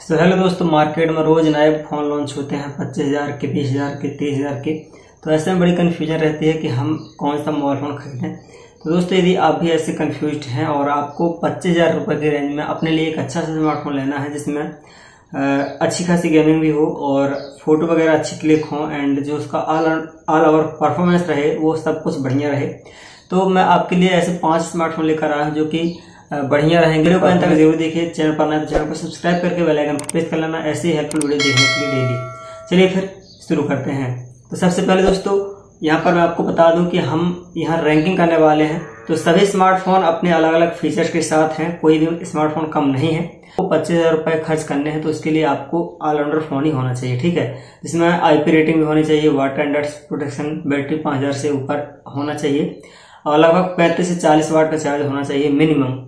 तो हेलो दोस्तों, मार्केट में रोज नए फ़ोन लॉन्च होते हैं, पच्चीस हज़ार के, बीस हज़ार के, तीस हज़ार के। तो ऐसे में बड़ी कन्फ्यूज़न रहती है कि हम कौन सा मोबाइल फ़ोन खरीदें। तो दोस्तों, यदि आप भी ऐसे कन्फ्यूज़ हैं और आपको पच्चीस हज़ार रुपये के रेंज में अपने लिए एक अच्छा सा स्मार्टफ़ोन लेना है, जिसमें अच्छी खासी गेमिंग भी हो और फ़ोटो वगैरह अच्छी क्लिक हो एंड जो उसका ऑल ऑल ओवर परफॉर्मेंस रहे, वो सब कुछ बढ़िया रहे। तो मैं आपके लिए ऐसे पाँच स्मार्टफ़ोन लेकर आया हूँ, जो कि बढ़िया रहेंगे। वीडियो को अंत तक ज़रूर देखिए चैनल पर नए तो चैनल को सब्सक्राइब करके बेल आइकन प्रेस कर लेना ऐसी हेल्पफुल वीडियो देखने के लिए डेली चलिए फिर शुरू करते हैं। तो सबसे पहले दोस्तों यहाँ पर मैं आपको बता दूँ कि हम यहाँ रैंकिंग करने वाले हैं। तो सभी स्मार्टफ़ोन अपने अलग अलग फीचर्स के साथ हैं कोई भी स्मार्टफ़ोन कम नहीं है। तो पच्चीस हज़ार रुपए खर्च करने हैं तो उसके लिए आपको ऑलराउंडर फ़ोन ही होना चाहिए ठीक है? जिसमें आईपी रेटिंग भी होनी चाहिए वाटर एंड प्रोटेक्शन बैटरी पाँच हज़ार से ऊपर होना चाहिए और लगभग पैंतीस से चालीस वाट का चार्ज होना चाहिए मिनिमम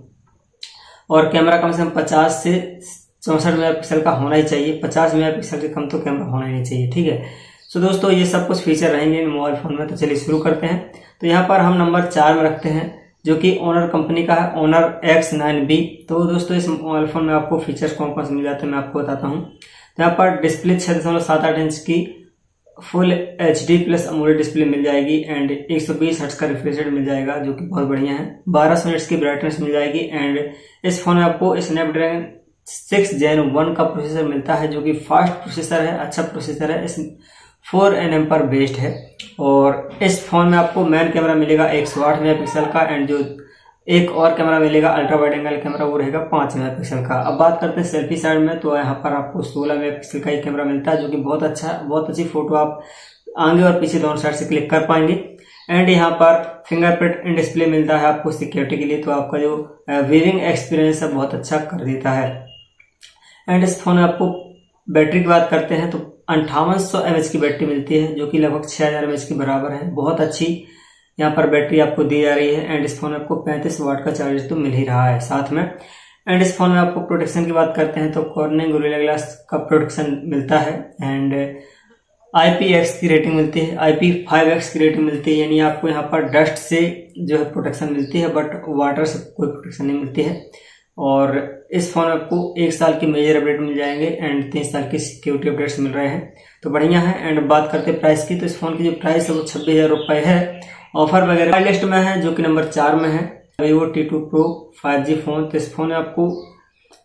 और कैमरा कम से कम पचास से चौसठ मेगापिक्सल का होना ही चाहिए। पचास मेगापिक्सल से कम तो कैमरा होना ही नहीं चाहिए, ठीक है? सो दोस्तों, ये सब कुछ फीचर रहेंगे इन मोबाइल फ़ोन में तो चलिए शुरू करते हैं। तो यहाँ पर हम नंबर चार में रखते हैं, जो कि ओनर कंपनी का है ओनर एक्स नाइन बी तो दोस्तों, इस मोबाइल फ़ोन में आपको फीचर्स कौन कौन से मिल जाते हैं, मैं आपको बताता हूँ। तो यहाँ पर डिस्प्ले छः दशमलव सात आठ इंच की full H D plus AMOLED display मिल जाएगी एंड 120 हर्ट्ज का रिफ्रेश रेट मिल जाएगा, जो कि बहुत बढ़िया है। 1200 मिनट्स की ब्राइटनेस मिल जाएगी एंड इस फ़ोन में आपको स्नैपड्रैगन सिक्स जेन वन का प्रोसेसर मिलता है, जो कि फास्ट प्रोसेसर है अच्छा प्रोसेसर है। इस फोर एन एम पर बेस्ड है। और इस फ़ोन में आपको मेन कैमरा मिलेगा एक सौ आठ मेगा पिक्सल का एंड जो एक और कैमरा मिलेगा, अल्ट्रा वाइड एंगल कैमरा, वो रहेगा पाँच मेगा पिक्सल का। अब बात करते हैं सेल्फी साइड में तो यहाँ पर आपको सोलह मेगा पिक्सल का ही कैमरा मिलता है, जो कि बहुत अच्छा बहुत अच्छी फ़ोटो आप आगे और पीछे दोनों साइड से क्लिक कर पाएँगे। एंड यहाँ पर फिंगरप्रिंट इन डिस्प्ले मिलता है आपको सिक्योरिटी के लिए तो आपका जो वीविंग एक्सपीरियंस है, बहुत अच्छा कर देता है। एंड इस फ़ोन में आपको बैटरी की बात करते हैं तो अंठावन सौ की बैटरी मिलती है, जो कि लगभग छह हज़ार की बराबर है। बहुत अच्छी यहाँ पर बैटरी आपको दी जा रही है एंड इस फ़ोन में आपको 35 वाट का चार्जर तो मिल ही रहा है साथ में। एंड इस फ़ोन में आपको प्रोटेक्शन की बात करते हैं तो कॉर्निंग गोरिल्ला ग्लास का प्रोटेक्शन मिलता है एंड आई पी एक्स की रेटिंग मिलती है आई पी फाइव एक्स की रेटिंग मिलती है, यानी आपको यहाँ पर डस्ट से जो है प्रोटेक्शन मिलती है बट वाटर से कोई प्रोटेक्शन नहीं मिलती है। और इस फ़ोन में आपको एक साल की मेजर अपडेट मिल जाएँगे एंड तीन साल की सिक्योरिटी अपडेट्स मिल रहे हैं। तो बढ़िया है, एंड बात करते हैं प्राइस की तो इस फ़ोन की जो प्राइस है वो छब्बीस हज़ार रुपए है। ऑफ़र वगैरह लिस्ट में है, जो कि नंबर चार में है। Vivo T two Pro five G phone तो इस फ़ोन में आपको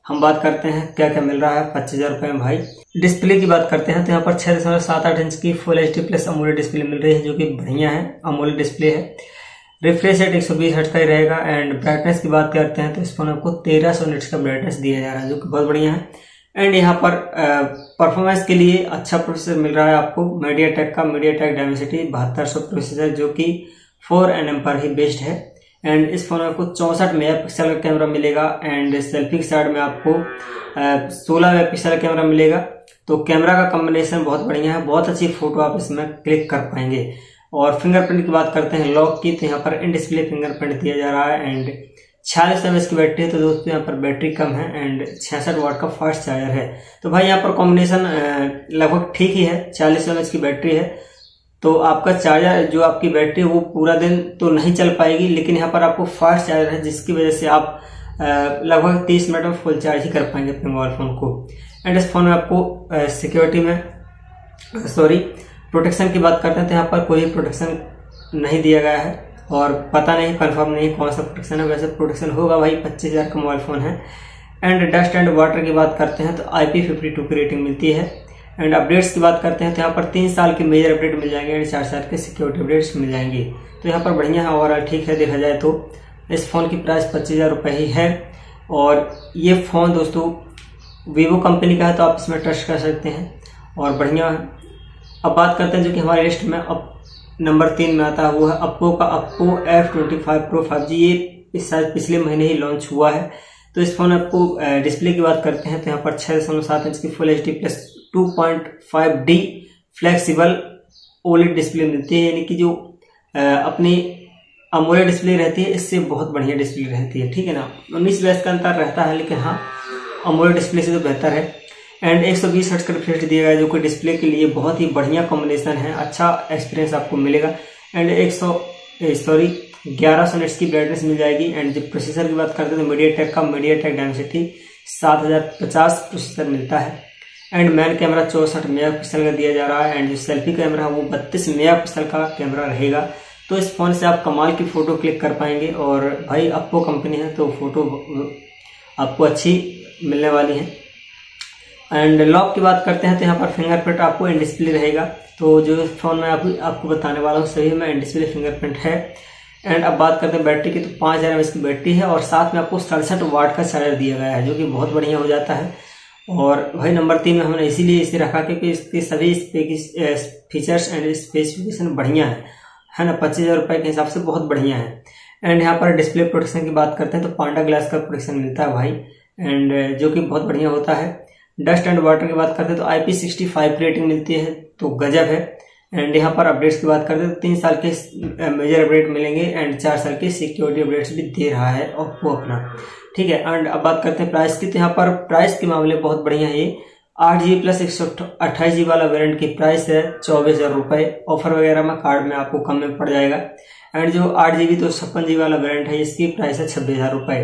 हम बात करते हैं क्या क्या मिल रहा है, पच्चीस हज़ार रुपए में भाई। डिस्प्ले की बात करते हैं तो यहाँ पर छह दशमलव सात आठ इंच की full H D plus AMOLED display मिल रही है, जो कि बढ़िया है अमोलेड डिस्प्ले है। रिफ्रेश रेट एक सौ बीस हट का ही रहेगा एंड ब्राइटनेस की बात करते हैं तो इस फ़ोन आपको तेरह सौ निट्स का ब्राइटनेस दिया जा रहा है, जो कि बहुत बढ़िया है। एंड यहाँ पर परफॉर्मेंस के लिए अच्छा प्रोसेसर मिल रहा है आपको मीडिया टेक का मीडिया टेक डायमेसिटी बहत्तर सौ प्रोसेसर जो कि फोर एम पर ही बेस्ड है। एंड इस फ़ोन में आपको चौसठ मेगा पिक्सल का कैमरा मिलेगा। एंड सेल्फी के साइड में आपको सोलह मेगा पिक्सल का कैमरा मिलेगा। तो कैमरा का कॉम्बिनेशन बहुत बढ़िया है। बहुत अच्छी फ़ोटो आप इसमें क्लिक कर पाएँगे। और फिंगरप्रिंट की बात करते हैं लॉक की तो यहाँ पर इन डिस्प्ले फिंगरप्रिंट दिया जा रहा है। एंड छियालीस एम की बैटरी है। तो दोस्तों, यहाँ पर बैटरी कम है। एंड छियासठ वाट का फास्ट चार्जर है। तो भाई, यहाँ पर कॉम्बिनेशन लगभग ठीक ही है। चालीस एम की बैटरी है। तो आपका चार्जर जो आपकी बैटरी वो पूरा दिन तो नहीं चल पाएगी, लेकिन यहाँ पर आपको फास्ट चार्जर है, जिसकी वजह से आप लगभग तीस मिनट में फुल चार्ज ही कर पाएँगे अपने मोबाइल फ़ोन को। एंड इस फ़ोन में आपको सिक्योरिटी में सॉरी प्रोटेक्शन की बात करते हैं तो यहाँ पर कोई प्रोटेक्शन नहीं दिया गया है, और पता नहीं कंफर्म नहीं कौन सा प्रोटेक्शन है। वैसे प्रोटेक्शन होगा भाई, पच्चीस हज़ार का मोबाइल फ़ोन है। एंड डस्ट एंड वाटर की बात करते हैं तो आई पी फिफ्टी टू की रेटिंग मिलती है। एंड अपडेट्स की बात करते हैं तो यहाँ पर तीन साल के मेजर अपडेट मिल जाएँगे एंड चार साल के सिक्योरिटी अपडेट्स मिल जाएँगे। तो यहाँ पर बढ़िया है ओवरऑल ठीक है, देखा जाए तो। इस फ़ोन की प्राइस पच्चीस हज़ार रुपये ही है। और ये फ़ोन दोस्तों वीवो कंपनी का है तो आप इसमें ट्रस्ट कर सकते हैं। और बढ़िया है। अब बात करते हैं जो कि हमारे लिस्ट में अब नंबर तीन में आता है वो है अप्पो का Oppo F twenty five Pro five G ये इस साल पिछले महीने ही लॉन्च हुआ है। तो इस फ़ोन आपको डिस्प्ले की बात करते हैं तो यहाँ पर छः दशमलव सात इंच की full H D plus 2.5D flexible OLED display मिलती है, यानी कि जो अपनी अमोलेड डिस्प्ले रहती है, इससे बहुत बढ़िया डिस्प्ले रहती है, ठीक है ना? उन्नीस बैस का अंतर रहता है, लेकिन हाँ अमोलेड डिस्प्ले से तो बेहतर है। एंड 120 बीस हर्ट्स का रिफ्रेश दिया गया, जो कि डिस्प्ले के लिए बहुत ही बढ़िया कॉम्बिनेशन है अच्छा एक्सपीरियंस आपको मिलेगा। एंड 100 सॉरी, ग्यारह सौ की ब्राइटनेस मिल जाएगी। एंड जब प्रोसेसर की बात करते हैं तो मीडिया टेक का मीडिया टेक डायमेसिटी सात प्रोसेसर मिलता है। एंड मैन कैमरा चौसठ मेगा पिक्सल का दिया जा रहा है एंड जो सेल्फी कैमरा है वो बत्तीस मेगा पिक्सल का कैमरा रहेगा। तो इस फ़ोन से आप कमाल की फ़ोटो क्लिक कर पाएँगे और भाई अप्पो कंपनी है तो फ़ोटो आपको अच्छी मिलने वाली है। एंड लॉक की बात करते हैं तो यहाँ पर फिंगरप्रिंट आपको इन डिस्प्ले रहेगा। तो जो फ़ोन में आप, आपको बताने वाला हूँ सभी में इन डिस्प्ले फिंगरप्रिंट है। एंड अब बात करते हैं बैटरी की तो पाँच हज़ार की बैटरी है और साथ में आपको सड़सठ वाट का चार्जर दिया गया है जो कि बहुत बढ़िया हो जाता है। और भाई नंबर तीन में हमने इसीलिए इसे रखा क्योंकि इसके सभी फीचर्स एंड स्पेसिफिकेशन बढ़िया है। है ना? पच्चीस हज़ार रुपये के हिसाब से बहुत बढ़िया है। एंड यहाँ पर डिस्प्ले प्रोटेक्शन की बात करते हैं तो पांडा ग्लास का प्रोटेक्शन मिलता है भाई। एंड जो कि बहुत बढ़िया होता है। डस्ट एंड वाटर की बात करते हैं तो I P sixty five rating मिलती है तो गजब है। एंड यहाँ पर अपडेट्स की बात करते हैं तो तीन साल के मेजर अपडेट मिलेंगे एंड चार साल के सिक्योरिटी अपडेट्स भी दे रहा है ओप्पो अपना। ठीक है एंड अब बात करते हैं प्राइस की तो यहाँ पर प्राइस के मामले बहुत बढ़िया है। ये आठ जी प्लस एक सौ अट्ठाईस जी वाला वेरिएंट की प्राइस है चौबीस हज़ार रुपये ऑफ़र वगैरह में कार्ड में आपको कम में पड़ जाएगा। एंड जो आठ जी बी तो छप्पन जी वाला वेरिएंट है, इसकी प्राइस है छब्बीस हज़ार रुपये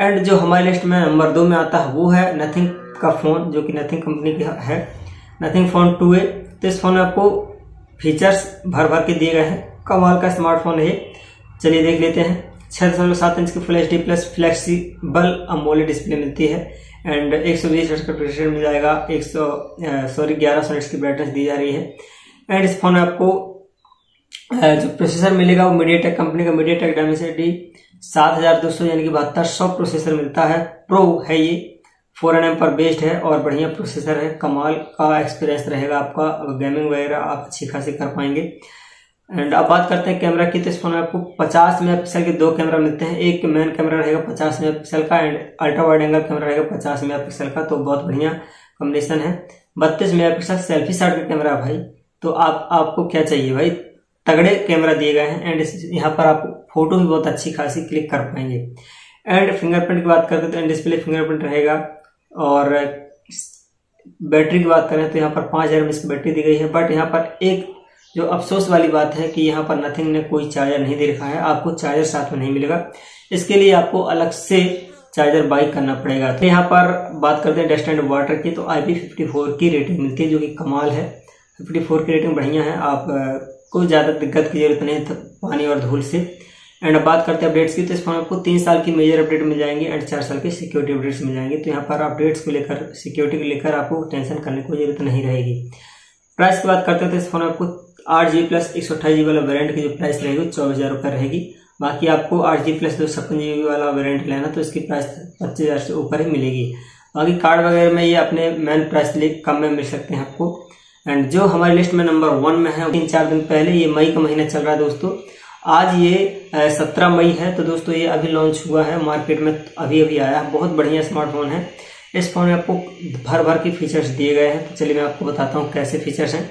एंड जो हमारे लिस्ट में नंबर दो में आता है, वो है नथिंग का फ़ोन जो कि नथिंग कंपनी का है। नथिंग फ़ोन टू ए तो इस फ़ोन में आपको फीचर्स भर भर के दिए गए हैं। कमाल का स्मार्टफ़ोन है चलिए देख लेते हैं। छह दशमलव सात इंच की full H D plus flexible AMOLED display मिलती है। एंड एक सौ बीस का प्रोसेसर मिल जाएगा। एक सौ सॉरी ग्यारह सौ की ब्राइटनेस दी जा रही है। एंड इस फ़ोन में आपको जो प्रोसेसर मिलेगा वो मीडिया टेक कंपनी का मीडिया टेक डायमेंसिटी सात हज़ार दो सौ यानी कि बहत्तर सौ प्रोसेसर मिलता है। प्रो है ये। फोर एन एम पर बेस्ड है और बढ़िया प्रोसेसर है। कमाल का एक्सपीरियंस रहेगा आपका। गेमिंग वगैरह आप अच्छी खासी कर पाएँगे। एंड अब बात करते हैं कैमरा की। तो इस फ़ोन में आपको 50 मेगापिक्सल के दो कैमरा मिलते हैं। एक मेन कैमरा रहेगा 50 मेगापिक्सल का and ultra wide angle camera रहेगा 50 मेगापिक्सल का। तो बहुत बढ़िया कॉम्बिनेशन है। बत्तीस मेगापिक्सल सेल्फी साइड का कैमरा भाई। तो आप, आपको क्या चाहिए भाई? तगड़े कैमरा दिए गए हैं एंड यहाँ पर आप फ़ोटो भी बहुत अच्छी खासी क्लिक कर पाएँगे। एंड फिंगरप्रिंट की बात करते हैं तो डिस्प्ले फिंगरप्रिंट रहेगा। और बैटरी की बात करें तो यहाँ पर पाँच हज़ार की बैटरी दी गई है बट यहाँ पर एक जो अफसोस वाली बात है कि यहाँ पर नथिंग ने कोई चार्जर नहीं दे रखा है, आपको चार्जर साथ में नहीं मिलेगा। इसके लिए आपको अलग से चार्जर बाई करना पड़ेगा। तो यहाँ पर बात करते हैं डस्ट एंड वाटर की तो आई पी फिफ्टी फोर की रेटिंग मिलती है, जो कि कमाल है। फिफ्टी फोर की रेटिंग बढ़िया है, आप कोई ज़्यादा दिक्कत की ज़रूरत नहीं पानी और धूल से। एंड अब बात करते हैं अपडेट्स की तो इस फ़ोन आपको तीन साल की मेजर अपडेट मिल जाएँगे एंड चार साल के सिक्योरिटी अपडेट्स मिल जाएँगे। तो यहाँ पर अपडेट्स को लेकर सिक्योरिटी को लेकर आपको टेंशन करने की ज़रूरत नहीं रहेगी। प्राइस की बात करते हैं तो इस फ़ोन आपको आठ जी प्लस एक सौ अट्ठाईस जी वाला वेरियंट की जो प्राइस रहेगी चौबीस हज़ार रुपये रहेगी। बाकी आपको आठ जी प्लस दो छप्पन जी वाला वेरियंट लेना तो इसकी प्राइस पच्चीस हज़ार से ऊपर ही मिलेगी। बाकी कार्ड वगैरह में ये अपने मेन प्राइस लिए कम में मिल सकते हैं आपको। एंड जो हमारी लिस्ट में नंबर वन में है, तीन चार दिन पहले ये मई का महीना चल रहा है दोस्तों। आज ये सत्रह मई है तो दोस्तों ये अभी लॉन्च हुआ है मार्केट में अभी अभी आया है, बहुत बढ़िया स्मार्टफ़ोन है। इस फ़ोन में आपको भर भर के फीचर्स दिए गए हैं तो चलिए मैं आपको बताता हूँ कैसे फीचर्स हैं।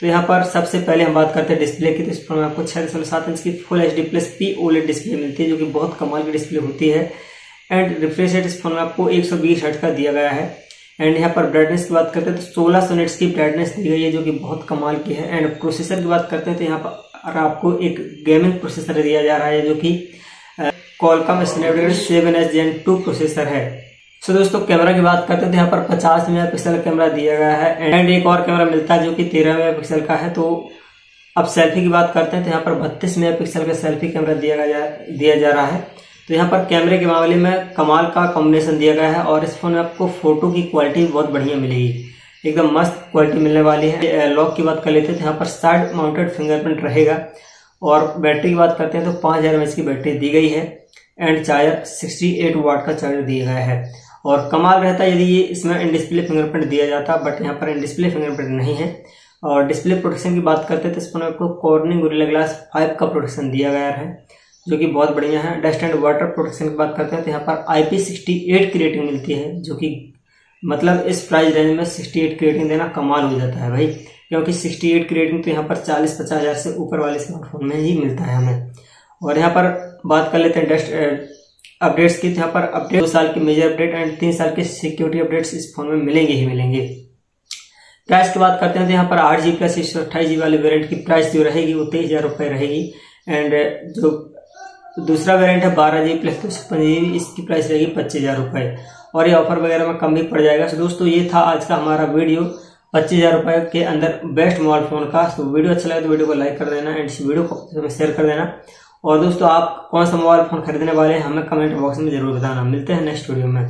तो यहाँ पर सबसे पहले हम बात करते हैं डिस्प्ले की तो इस फ़ोन में आपको छह दशमलव सात इंच की full H D plus P OLED display मिलती है, जो कि बहुत कमाल की डिस्प्ले होती है। एंड रिफ्रेश रेट इस फ़ोन में आपको एक सौ बीस हट का दिया गया है। एंड यहाँ पर ब्राइटनेस की बात करते हैं तो सोलह सौ नेट्स की ब्राइटनेस दी गई है, जो कि बहुत कमाल की है। एंड प्रोसेसर की बात करते हैं तो यहाँ पर आपको एक गेमिंग प्रोसेसर दिया जा रहा है जो कि Qualcomm Snapdragon seven S gen two processor है। सो दोस्तों कैमरा की बात करते हैं तो यहाँ पर 50 मेगापिक्सल कैमरा दिया गया है एंड एक और कैमरा मिलता है जो कि 13 मेगापिक्सल का है। तो अब सेल्फी की बात करते हैं तो यहाँ पर 32 मेगापिक्सल का सेल्फी कैमरा दिया गया, दिया जा रहा है। तो यहाँ पर कैमरे के मामले में कमाल का कॉम्बिनेशन दिया गया है और इस फ़ोन में आपको फ़ोटो की क्वालिटी बहुत बढ़िया मिलेगी। एकदम मस्त क्वालिटी मिलने वाली है। लॉक की बात कर लेते हैं तो यहाँ पर साइड माउंटेड फिंगरप्रिंट रहेगा और बैटरी की बात करते हैं तो पाँच हज़ार की बैटरी दी गई है एंड चार्जर 68 वाट का चार्जर दिया गया है। और कमाल रहता यदि ये इसमें इन डिस्प्ले फिंगरप्रिंट दिया जाता, बट यहाँ पर इन डिस्प्ले फिंगरप्रिंट नहीं है। और डिस्प्ले प्रोटेक्शन की बात करते हैं तो इसमें आपको कॉर्निंग गोरिल्ला ग्लास फाइव का प्रोटेक्शन दिया गया है, जो कि बहुत बढ़िया है। डस्ट एंड वाटर प्रोटेक्शन की बात करते हैं तो यहाँ पर आई पी सिक्सटी एट की रेटिंग मिलती है, जो कि मतलब इस प्राइस रेंज में सिक्सटी एट की रेटिंग देना कमाल हो जाता है भाई। क्योंकि सिक्सटी एट की रेटिंग तो यहाँ पर चालीस, पचास हज़ार से ऊपर वाले स्मार्टफ़ोन में ही मिलता है हमें। और यहाँ पर बात कर लेते हैं डस्ट अपडेट्स की। तो यहाँ पर अपडेट दो साल के मेजर अपडेट एंड तीन साल के सिक्योरिटी अपडेट्स इस फ़ोन में मिलेंगे ही मिलेंगे। प्राइस की बात करते हैं तो यहाँ पर आठ जी प्लस एक सौ अट्ठाईस जी वाले वेरियंट की प्राइस जो रहेगी वो तेईस हज़ार रुपए रहेगी। एंड जो दूसरा वेरियंट है बारह जी प्लस दो छप्पन इसकी प्राइस रहेगी पच्चीस हज़ार रुपए। और ये ऑफ़र वगैरह में कम भी पड़ जाएगा। तो दोस्तों, ये था आज का हमारा वीडियो पच्चीस हज़ार रुपए के अंदर बेस्ट मोबाइल फ़ोन का। तो वीडियो अच्छा लगे तो वीडियो को लाइक कर देना एंड इस वीडियो को शेयर कर देना। और दोस्तों, आप कौन सा मोबाइल फ़ोन खरीदने वाले हैं, हमें कमेंट बॉक्स में ज़रूर बताना। मिलते हैं नेक्स्ट वीडियो में।